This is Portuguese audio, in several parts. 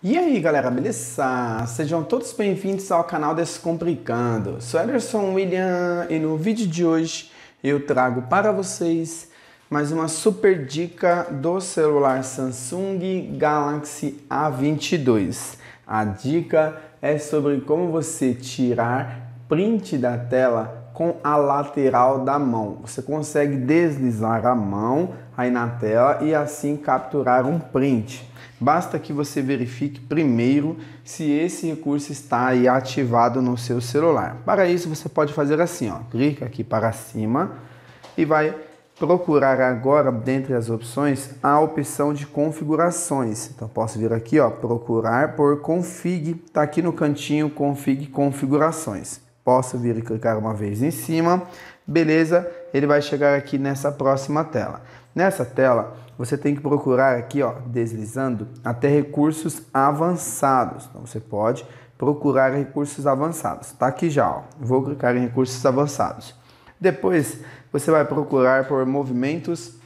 E aí galera, beleza? Sejam todos bem-vindos ao canal Descomplicando. Sou Ederson William e no vídeo de hoje eu trago para vocês mais uma super dica do celular Samsung Galaxy A22. A dica é sobre como você tirar print da tela com a lateral da mão. Você consegue deslizar a mão aí na tela e assim capturar um print. Basta que você verifique primeiro se esse recurso está aí ativado no seu celular. Para isso você pode fazer assim, ó, clica aqui para cima e vai procurar agora dentre as opções a opção de configurações. Então posso vir aqui, ó, procurar por config, tá aqui no cantinho config configurações. Posso vir e clicar uma vez em cima, beleza? Ele vai chegar aqui nessa próxima tela. Nessa tela, você tem que procurar aqui, ó, deslizando até recursos avançados. Então você pode procurar recursos avançados. Tá aqui já, ó. Vou clicar em recursos avançados. Depois você vai procurar por movimentos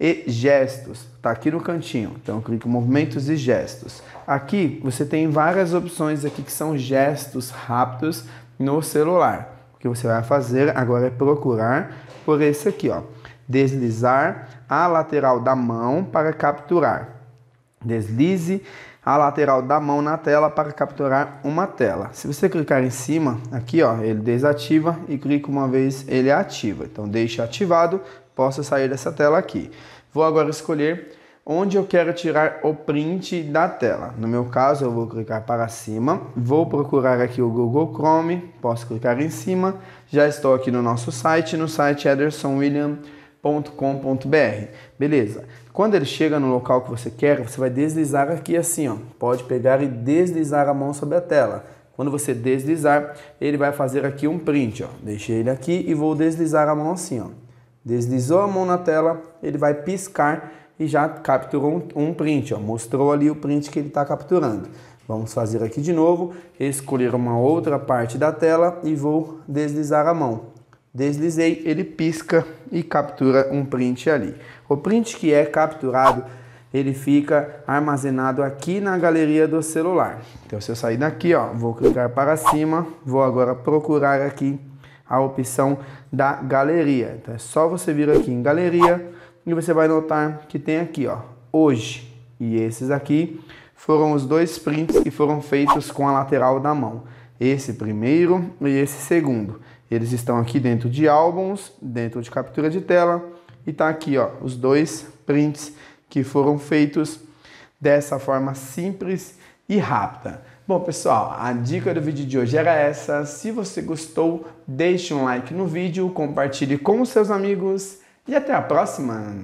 e gestos. Tá aqui no cantinho. Então clique em movimentos e gestos. Aqui você tem várias opções aqui que são gestos rápidos no celular. O que você vai fazer agora é procurar por esse aqui, ó deslizar a lateral da mão para capturar. Deslize a lateral da mão na tela para capturar uma tela. Se você clicar em cima, aqui ó, ele desativa e clica uma vez, ele ativa. Então deixe ativado, posso sair dessa tela aqui. Vou agora escolher onde eu quero tirar o print da tela. No meu caso, eu vou clicar para cima, vou procurar aqui o Google Chrome, posso clicar em cima, já estou aqui no nosso site, no site Ederson William .com.br. Beleza. Quando ele chega no local que você quer, você vai deslizar aqui assim, ó. Pode pegar e deslizar a mão sobre a tela. Quando você deslizar, ele vai fazer aqui um print, ó. Deixei ele aqui e vou deslizar a mão assim, ó. Deslizou a mão na tela, ele vai piscar e já capturou um, um print, ó. Mostrou ali o print que ele está capturando. Vamos fazer aqui de novo, escolher uma outra parte da tela e vou deslizar a mão. Deslizei, ele pisca e captura um print ali. O print que é capturado, ele fica armazenado aqui na galeria do celular. Então, se eu sair daqui, ó, vou clicar para cima, vou agora procurar aqui a opção da galeria. Então, é só você vir aqui em galeria e você vai notar que tem aqui, ó, hoje. E esses aqui foram os dois prints que foram feitos com a lateral da mão. Esse primeiro e esse segundo. Eles estão aqui dentro de álbuns, dentro de captura de tela e tá aqui, ó, os dois prints que foram feitos dessa forma simples e rápida. Bom, pessoal, a dica do vídeo de hoje era essa. Se você gostou, deixe um like no vídeo, compartilhe com os seus amigos e até a próxima!